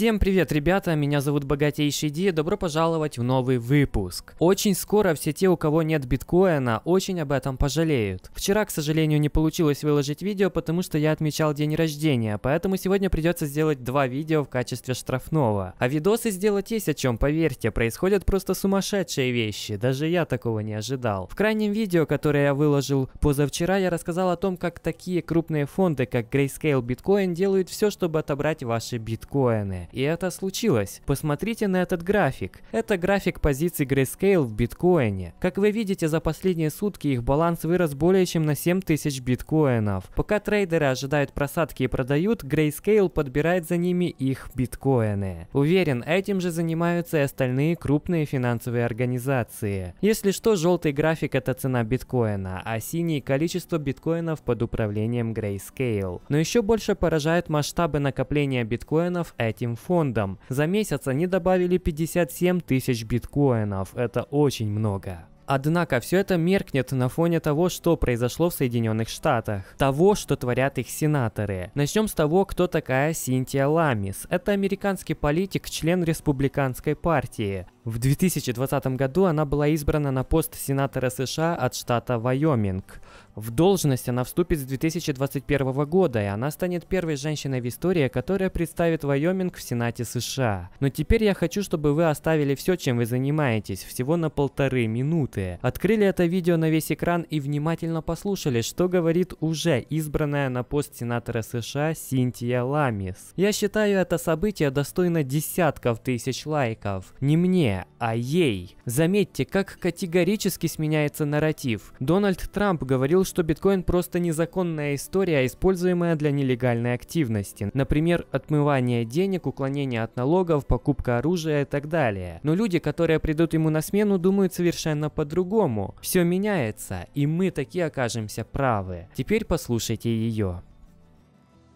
Всем привет, ребята, меня зовут Богатейший Ди, добро пожаловать в новый выпуск. Очень скоро все те, у кого нет биткоина, очень об этом пожалеют. Вчера, к сожалению, не получилось выложить видео, потому что я отмечал день рождения, поэтому сегодня придется сделать два видео в качестве штрафного. А видосы сделать есть о чем, поверьте, происходят просто сумасшедшие вещи, даже я такого не ожидал. В крайнем видео, которое я выложил позавчера, я рассказал о том, как такие крупные фонды, как Grayscale Bitcoin, делают все, чтобы отобрать ваши биткоины. И это случилось. Посмотрите на этот график. Это график позиций Grayscale в биткоине. Как вы видите, за последние сутки их баланс вырос более чем на 7000 биткоинов. Пока трейдеры ожидают просадки и продают, Grayscale подбирает за ними их биткоины. Уверен, этим же занимаются и остальные крупные финансовые организации. Если что, желтый график это цена биткоина, а синий количество биткоинов под управлением Grayscale. Но еще больше поражают масштабы накопления биткоинов этих этим фондом. За месяц они добавили 57 тысяч биткоинов. Это очень много. Однако все это меркнет на фоне того, что произошло в Соединенных Штатах, того, что творят их сенаторы. Начнем с того, кто такая Синтия Ламис. Это американский политик, член республиканской партии. В 2020 году она была избрана на пост сенатора США от штата Вайоминг. В должность она вступит с 2021 года, и она станет первой женщиной в истории, которая представит Вайоминг в Сенате США. Но теперь я хочу, чтобы вы оставили все, чем вы занимаетесь, всего на полторы минуты. Открыли это видео на весь экран и внимательно послушали, что говорит уже избранная на пост сенатора США Синтия Ламис. Я считаю это событие достойно десятков тысяч лайков. Не мне, а ей. Заметьте, как категорически сменяется нарратив. Дональд Трамп говорил, что биткоин просто незаконная история, используемая для нелегальной активности. Например, отмывание денег, уклонение от налогов, покупка оружия и так далее. Но люди, которые придут ему на смену, думают совершенно по-другому. Все меняется, и мы таки окажемся правы. Теперь послушайте ее.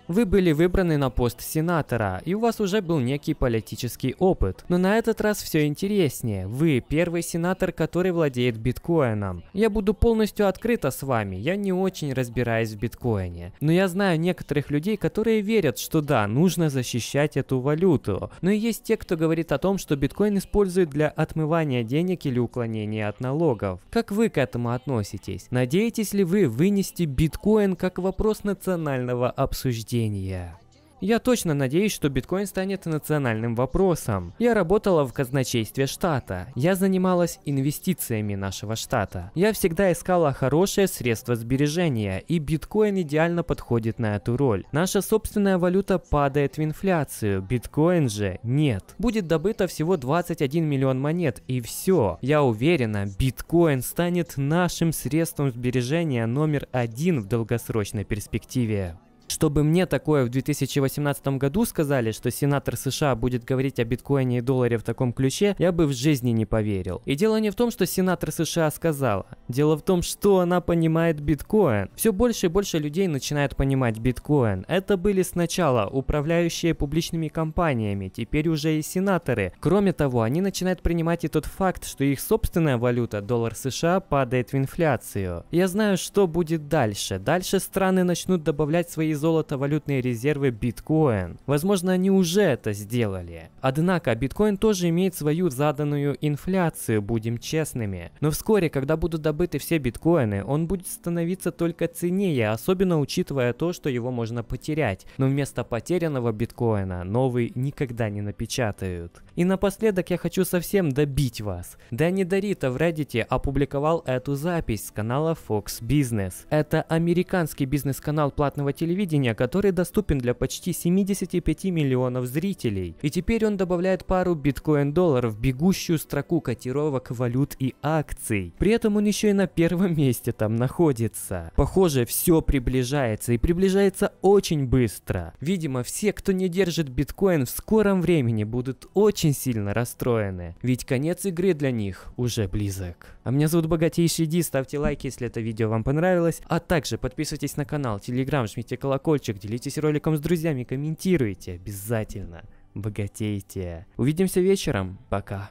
Вы были выбраны на пост сенатора, и у вас уже был некий политический опыт. Но на этот раз все интереснее. Вы первый сенатор, который владеет биткоином. Я буду полностью открыта с вами, я не очень разбираюсь в биткоине. Но я знаю некоторых людей, которые верят, что да, нужно защищать эту валюту. Но и есть те, кто говорит о том, что биткоин используют для отмывания денег или уклонения от налогов. Как вы к этому относитесь? Надеетесь ли вы вынести биткоин как вопрос национального обсуждения? Рождения. Я точно надеюсь, что биткоин станет национальным вопросом. Я работала в казначействе штата. Я занималась инвестициями нашего штата. Я всегда искала хорошее средство сбережения, и биткоин идеально подходит на эту роль. Наша собственная валюта падает в инфляцию, биткоин же нет. Будет добыто всего 21 миллион монет, и все. Я уверена, биткоин станет нашим средством сбережения номер один в долгосрочной перспективе. Чтобы мне такое в 2018 году сказали, что сенатор США будет говорить о биткоине и долларе в таком ключе, я бы в жизни не поверил. И дело не в том, что сенатор США сказала. Дело в том, что она понимает биткоин. Все больше и больше людей начинают понимать биткоин. Это были сначала управляющие публичными компаниями, теперь уже и сенаторы. Кроме того, они начинают принимать и тот факт, что их собственная валюта, доллар США, падает в инфляцию. Я знаю, что будет дальше. Дальше страны начнут добавлять свои золото-валютные резервы биткоин. Возможно, они уже это сделали. Однако, биткоин тоже имеет свою заданную инфляцию, будем честными. Но вскоре, когда будут добыты все биткоины, он будет становиться только ценнее, особенно учитывая то, что его можно потерять. Но вместо потерянного биткоина новый никогда не напечатают. И напоследок я хочу совсем добить вас. Дани Дарита в Reddit опубликовал эту запись с канала Fox Business. Это американский бизнес-канал платного телевидения, телевидения, который доступен для почти 75 миллионов зрителей. И теперь он добавляет пару биткоин-долларов в бегущую строку котировок валют и акций. При этом он еще и на первом месте там находится. Похоже, все приближается и приближается очень быстро. Видимо, все, кто не держит биткоин в скором времени, будут очень сильно расстроены. Ведь конец игры для них уже близок. А меня зовут Богатейший Ди, ставьте лайки, если это видео вам понравилось. А также подписывайтесь на канал, телеграм, жмите колокольчик колокольчик, делитесь роликом с друзьями, комментируйте обязательно. Богатейте. Увидимся вечером. Пока.